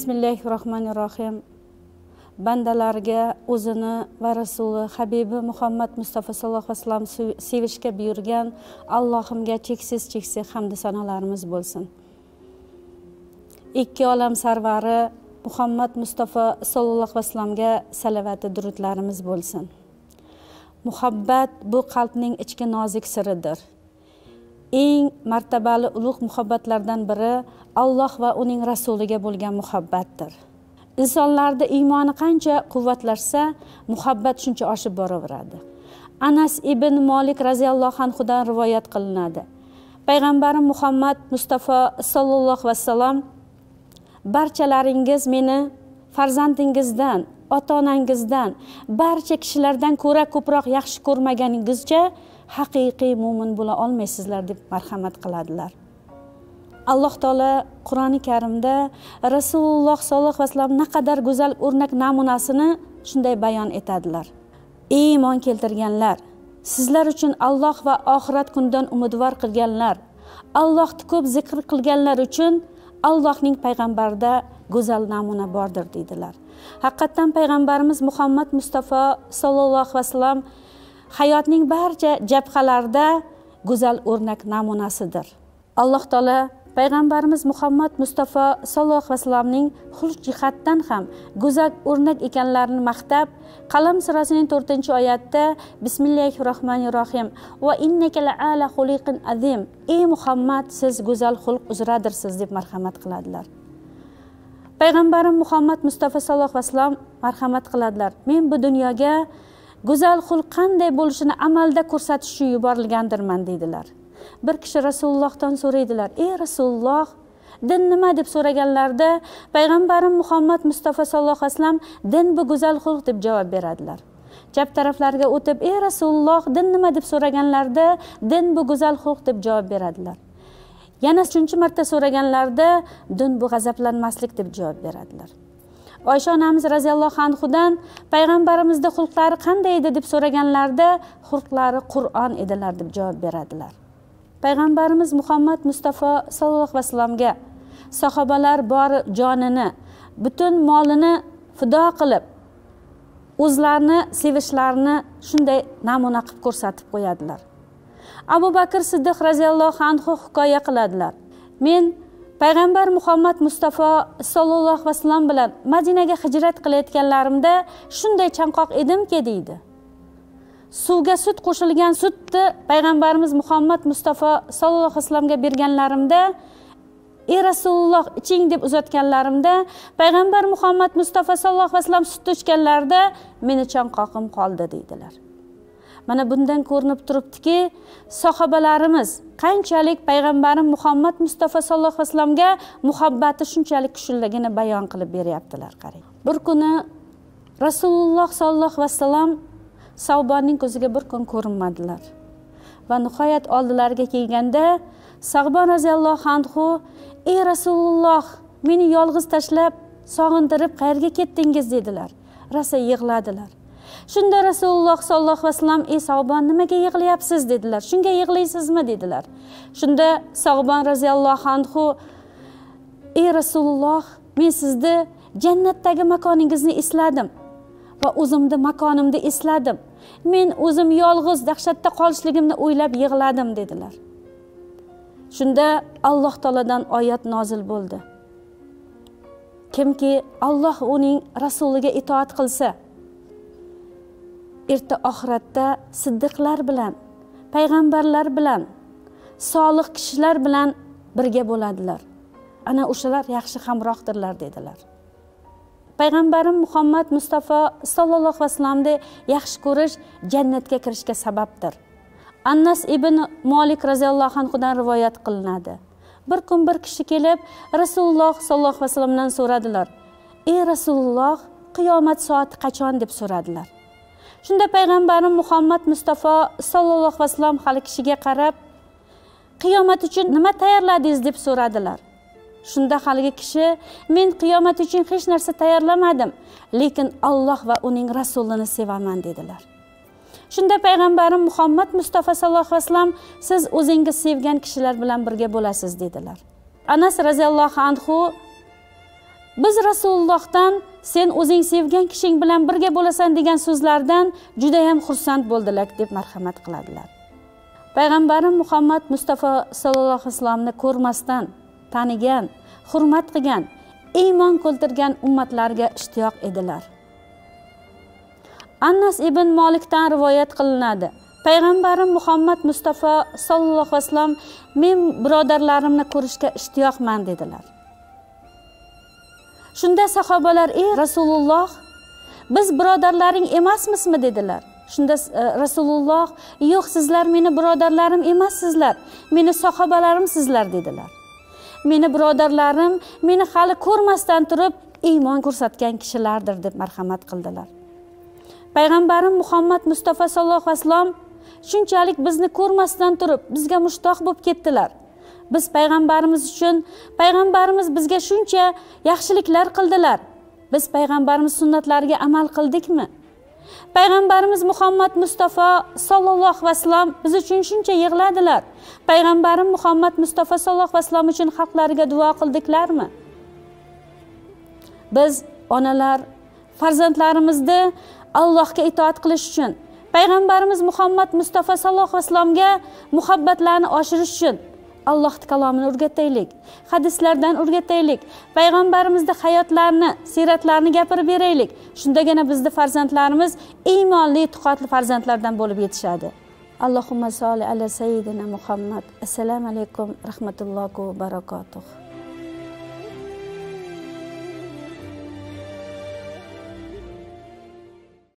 bismillahi rohmanir rohim bandalarga o'zini va rasuli habibi muhammad mustafa sallallohu alayhi vasallam sevishga buyurgan allohimga cheksiz cheksiz hamdu sanolarimiz bo'lsin. Ikki olam sarvari muhammad mustafa sallallohu alayhi vasallamga salavati durudlarimiz bo'lsin. Muhabbat bu qalbning ichki nozik siridir. Eng martabali ulug' muhabbatlardan biri alloh va uning rasuliga bo'lgan muhabbatdir. Insonlarda iymoni qancha quvvatlashsa muhabbat shuncha oshib boraveradi. Anas ibn molik roziyallohu anhudan rivoyat qilinadi. Payg'ambarim muhammad mustafa sollallohu vasallam barchalaringiz meni farzandingizdan ota onangizdan barcha kishilardan ko'ra ko'proq yaxshi ko'rmaganingizcha haqiqiy mo'min bo'la olmaysizlar deb marhamat qiladilar. Alloh taolo qur'oni karimda rasululloh sollallohu alayhi vasallam naqadar go'zal o'rnak namunasini shunday bayon etadilar. Ey iymon keltirganlar sizlar uchun alloh va oxirat kunidan umidvor qilganlar allohni ko'p zikr qilganlar uchun allohning payg'ambarida go'zal namuna bordir deydilar haqiqatdan payg'ambarimiz muhammad mustafa sollallohu alayhi vasallam hayotning barcha jabhalarida go'zal o'rnak namunasidir alloh taolo payg'ambarimiz muhammad mustafa sollallohu alayhi vasallamning xulq jihatdan ham go'zal o'rnak ekanlarini maqtab qalam surasining to'rtinchi oyatida bismillahi rohmanir rohim va innaka ala xuliqin azim. Ey muhammad siz go'zal xulq uzradirsiz deb marhamat qiladilar. Payg'ambarim muhammad mustafa sallallohu alayhi vasallam marhamat qiladilar. Men bu dunyoga go'zal xulq qanday bo'lishini amalda ko'rsatish uchun yuborilgandirman deydilar. Bir kishi rasulullohdan so'raydilar. Ey rasululloh din nima? deb so'raganlarida payg'ambarim muhammad mustafa sallallohu alayhi vasallam din bu go'zal xulq deb javob beradilar. Chap taraflariga o'tib ey rasululloh din nima? deb so'raganlarida din bu go'zal xulq deb javob beradilar. Yana uchinchi marta so'raganlarida din bu g'azablanmaslik deb javob beradilar. Oysha onamiz roziyallohu anhudan payg'ambarimizni xulqlari qanday edi? deb so'raganlarida xulqlari qur'on edilar deb javob beradilar. Payg'ambarimiz muhammad mustafa sallallohu alayhi vasallamga sahobalar bor jonini butun molini fido qilib o'zlarini sevishlarini shunday namuna qilib ko'rsatib qo'yadilar. Abu bakr siddiq roziyallohu anhu hikoya qiladilar. Men payg'ambar muhammad mustafa sollallohu alayhi vasallam bilan madinaga hijrat qilayotganlarimda shunday chanqoq edimki deydi. Suvga sut qo'shilgan sutni payg'ambarimiz muhammad mustafa sollallohu alayhi vasallamga berganlarimda ey rasululloh iching deb uzatganlarimda payg'ambar muhammad mustafa sollallohu alayhi vasallam sutni ichganlarida meni chanqoqim qoldi deydilar. Mana bundan ko'rinib turibdiki sahobalarimiz qanchalik payg'ambarim muhammad mustafa sollallohu alayhi vasallamga muhabbati shunchalik kuchliligini bayon qilib beryaptilar qarang. Bir kuni rasululloh sollallohu alayhi vasallam savbonning ko'ziga bir kun ko'rinmadilar. Va nihoyat oldilariga kelganda sag'bon roziyallohu anhu ey rasululloh meni yolg'iz tashlab sog'intirib qayerga ketdingiz? dedilar. Rosa yig'ladilar. Shunda rasululloh sollallohu alayhi vasallam ey sog'bon nimaga yig'layapsiz? dedilar. Shunga yig'laysizmi? dedilar. Shunda sog'bon roziyallohu anhu ey rasululloh men sizni jannatdagi makoningizni esladim. Va o'zimni makonimni esladim. Men o'zim yolg'iz dahshatda qolishligimni o'ylab yig'ladim dedilar. Shunda alloh taolodan oyat nozil bo'ldi. Kimki alloh uning rasuliga itoat qilsa erta oxiratda siddiqlar bilan payg'ambarlar bilan solih kishilar bilan birga bo'ladilar. Ana o'shalar yaxshi hamrohdirlar dedilar. Payg'ambarim muhammad mustafa sollallohu alayhi vasallamni yaxshi ko'rish jannatga kirishga sababdir. Annas ibn molik roziyallohu anhudan rivoyat qilinadi. Bir kun bir kishi kelib rasululloh sollallohu alayhi vasallamdan so'radilar ey rasululloh qiyomat soati qachon? deb so'radilar. Shunda payg'ambarim muhammad mustafa sollallohu alayhi vasallam hali kishiga qarab qiyomat uchun nima tayyorladingiz? deb so'radilar. Shunda haligi kishi men qiyomat uchun hech narsa tayyorlamadim lekin alloh va uning rasulini sevaman dedilar. Shunda payg'ambarim muhammad mustafa sallallohu alayhi vasallam siz o'zingiz sevgan kishilar bilan birga bo'lasiz dedilar. Anas roziyallohu anhu biz rasulullohdan sen o'zing sevgan kishing bilan birga bo'lasan degan so'zlardan judayam xursand bo'ldilar deb marhamat qiladilar. Payg'ambarim muhammad mustafa sallallohu alayhi vasallamni ko'rmasdan tanigan hurmat qilgan iymon keltirgan ummatlarga ishtiyoq edilar. Annas ibn molikdan rivoyat qilinadi. Payg'ambarim muhammad mustafa sollallohu alayhi vasallam men birodarlarimni ko'rishga ishtiyoqman dedilar. Shunda sahobalar ey rasululloh biz birodarlaring emasmizmi dedilar. Shunda e, rasululloh yo'q sizlar meni birodarlarim emassizlar meni sahobalarimsizlar dedilar. Meni birodarlarim meni hali ko'rmasdan turib iymon ko'rsatgan kishilardir deb marhamat qildilar. Payg'ambarim muhammad mustafa sallallohu alayhi vasallam shunchalik bizni ko'rmasdan turib bizga mushtoq bo'lib ketdilar. Biz payg'ambarimiz uchun payg'ambarimiz bizga shuncha yaxshiliklar qildilar. Biz payg'ambarimiz sunnatlariga amal qildikmi? Payg'ambarimiz muhammad mustafa sollallohu alayhi vasallam biz uchun shuncha yig'ladilar. Payg'ambarim muhammad mustafa sollallohu alayhi vasallam uchun xalqlariga duo qildiklarmi biz onalar farzandlarimizni allohga itoat qilish uchun payg'ambarimiz muhammad mustafa sallallohu alayhi vasallamga muhabbatlarni oshirish uchun allohni kalomini o'rgataylik hadislardan o'rgataylik payg'ambarimizni hayotlarini siyratlarini gapirib beraylik. Shundagina bizni farzandlarimiz iymonli e'tiqodli farzandlardan bo'lib yetishadi. Allohumma solli ala sayyidina muhammad. Assalomu alaykum rahmatullohi va barakatuh.